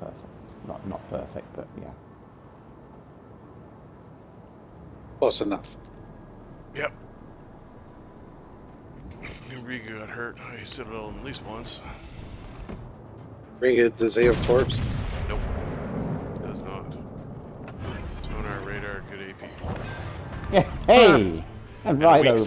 perfect. Not not perfect, but yeah. Close enough. Yep. Riga got hurt. I said it at least once. Riga. Does he have torps? Nope. Does not. Sonar, radar, good AP. Yeah. Hey, and I'm right over.